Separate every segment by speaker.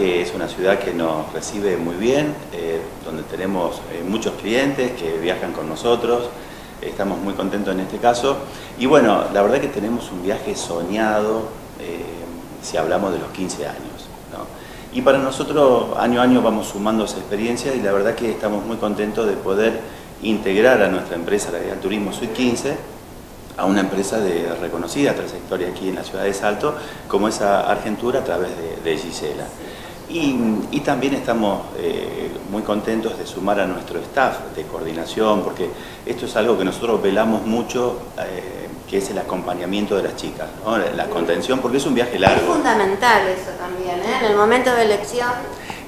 Speaker 1: que es una ciudad que nos recibe muy bien, eh, donde tenemos eh, muchos clientes que viajan con nosotros, estamos muy contentos en este caso. Y bueno, la verdad que tenemos un viaje soñado, eh, si hablamos de los 15 años. Y para nosotros año a año vamos sumando esa experiencia y la verdad que estamos muy contentos de poder integrar a nuestra empresa, la Guía Turismo Suite 15, a una empresa de reconocida trayectoria aquí en la ciudad de Salto, como esa Argentura a través de, Gisela. Y, también estamos eh, muy contentos de sumar a nuestro staff de coordinación, porque esto es algo que nosotros velamos mucho, eh, que es el acompañamiento de las chicas, la contención, porque es un viaje largo. Es
Speaker 2: fundamental eso también, ¿eh? en el momento de elección.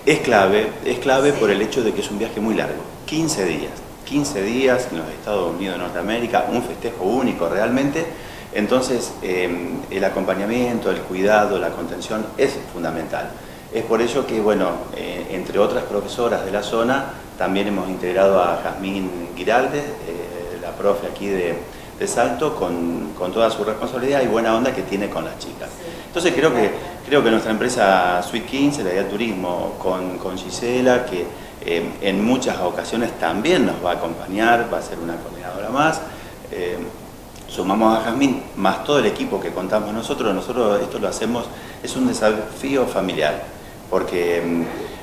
Speaker 1: Es clave, es clave por el hecho de que es un viaje muy largo, 15 días. 15 días en los Estados Unidos de Norteamérica, un festejo único realmente. Entonces, em, el acompañamiento, el cuidado, la contención es fundamental. Es por ello que, bueno, eh, entre otras profesoras de la zona, también hemos integrado a Jazmín Giralde, eh, la profe aquí de, de Salto, con, con, toda su responsabilidad y buena onda que tiene con las chicas. Entonces creo que, creo que nuestra empresa Sweet 15, la de turismo, con, con Gisela, que eh, en muchas ocasiones también nos va a acompañar, va a ser una coordinadora más. Sumamos a Jazmín, más todo el equipo que contamos nosotros, nosotros esto lo hacemos, es un desafío familiar, porque mm,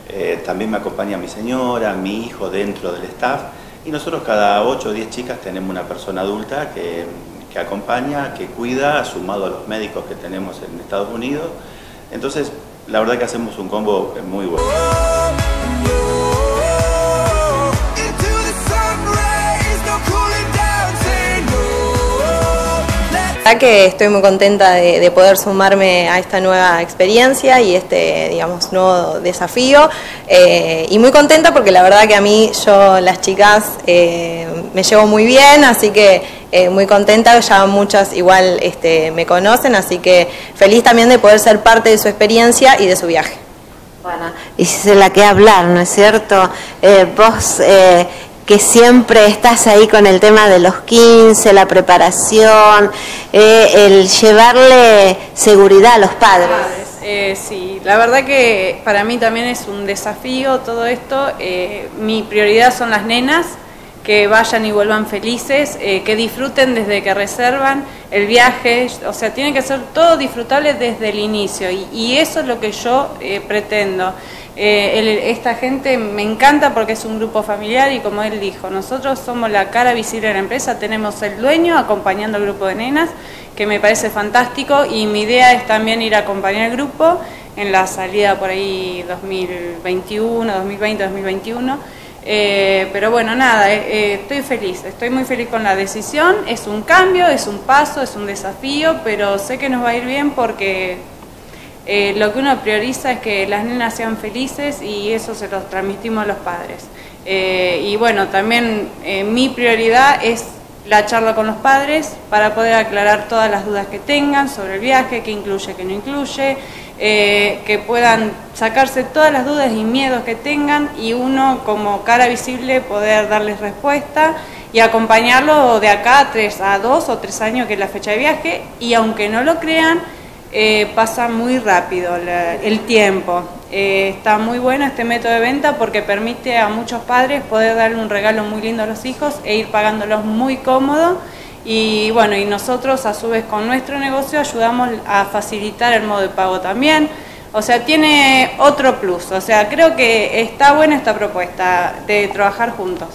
Speaker 1: eh, también me acompaña mi señora, mi hijo dentro del staff, y nosotros cada 8 o 10 chicas tenemos una persona adulta que, que acompaña, que cuida, sumado a los médicos que tenemos en Estados Unidos. Entonces, la verdad que hacemos un combo muy bueno.
Speaker 3: Que estoy muy contenta de, poder sumarme a esta nueva experiencia y este, digamos, nuevo desafío. Eh, y muy contenta porque la verdad que a mí, yo, las chicas, eh, me llevo muy bien, así que eh, muy contenta, ya muchas igual este, me conocen, así que feliz también de poder ser parte de su experiencia y de su viaje.
Speaker 2: Bueno, y se la que hablar, ¿no es cierto? vos que siempre estás ahí con el tema de los 15, la preparación, eh, el llevarle seguridad a los padres.
Speaker 4: Eh, sí, la verdad que para mí también es un desafío todo esto. Eh, mi prioridad son las nenas, que vayan y vuelvan felices, que disfruten desde que reservan el viaje, o sea, tiene que ser todo disfrutable desde el inicio y, eso es lo que yo pretendo. Eh, esta gente me encanta porque es un grupo familiar y como él dijo, nosotros somos la cara visible de la empresa, tenemos el dueño acompañando al grupo de nenas, que me parece fantástico y mi idea es también ir a acompañar al grupo en la salida por ahí 2021, 2020, 2021. Pero bueno, nada, eh, eh, estoy feliz, estoy muy feliz con la decisión, es un cambio, es un paso, es un desafío, pero sé que nos va a ir bien porque eh, lo que uno prioriza es que las nenas sean felices y eso se lo transmitimos a los padres. Eh, y bueno, también eh, mi prioridad es la charla con los padres para poder aclarar todas las dudas que tengan sobre el viaje, qué incluye, qué no incluye, que puedan sacarse todas las dudas y miedos que tengan y uno como cara visible poder darles respuesta y acompañarlo de acá a, tres, a dos o tres años que es la fecha de viaje y aunque no lo crean, eh, pasa muy rápido el tiempo. Eh, está muy bueno este método de venta porque permite a muchos padres poder darle un regalo muy lindo a los hijos e ir pagándolos muy cómodo. Y bueno, y nosotros a su vez con nuestro negocio ayudamos a facilitar el modo de pago también. O sea, tiene otro plus. O sea, creo que está buena esta propuesta de trabajar juntos.